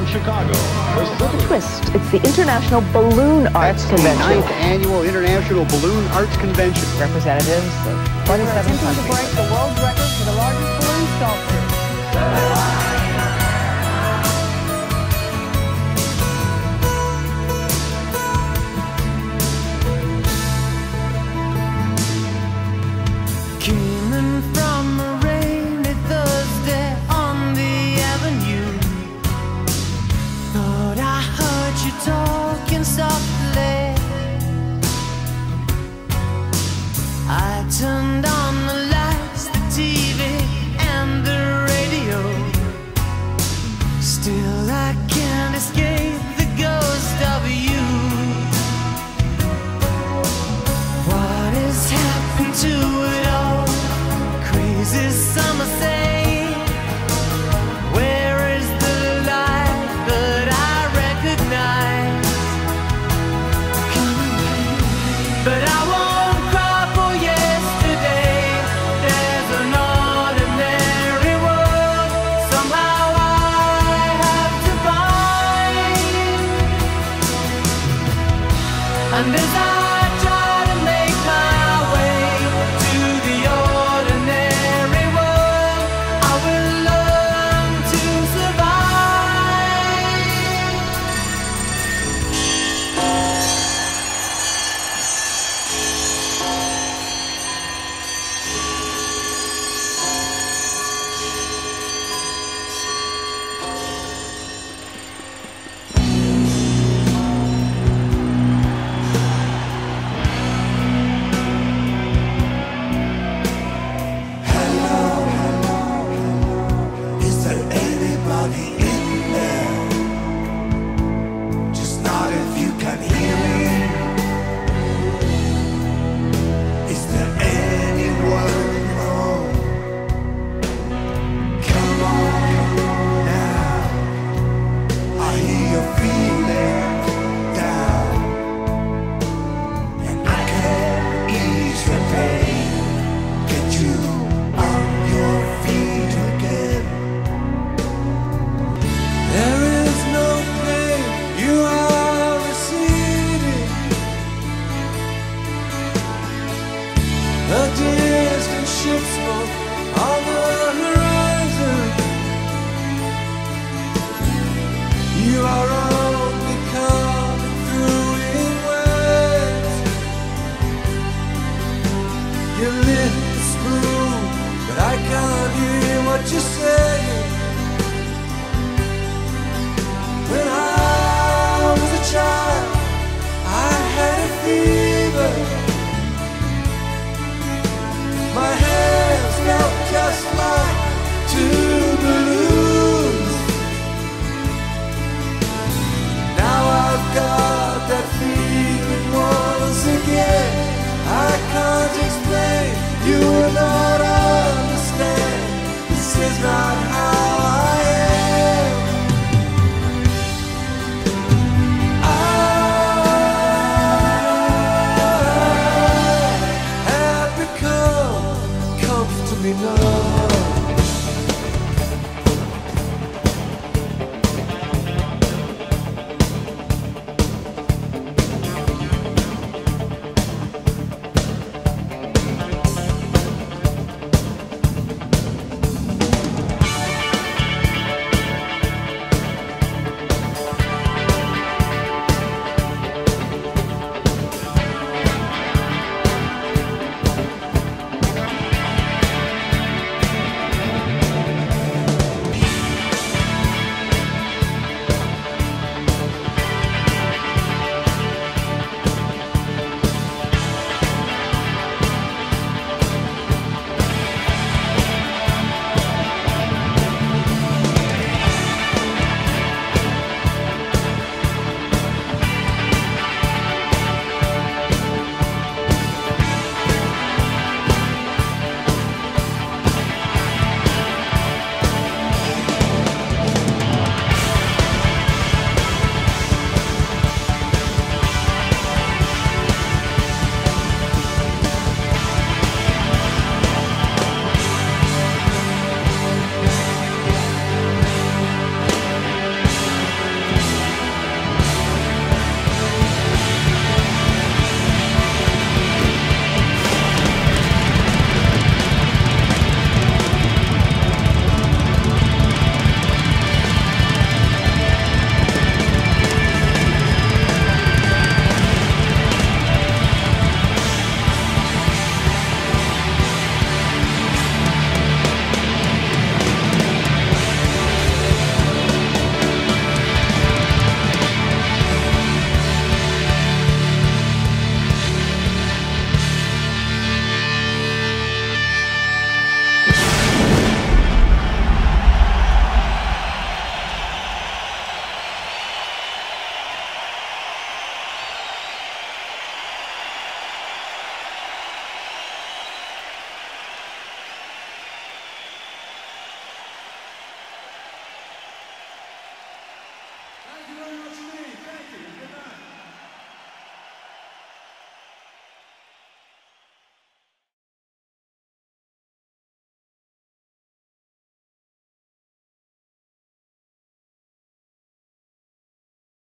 downtown Chicago. Twist. It's the International Balloon Arts That's Convention. The ninth annual International Balloon Arts Convention. Representatives of 27 countries. to break the world record for the largest balloon sculpture. undeserved. te ser.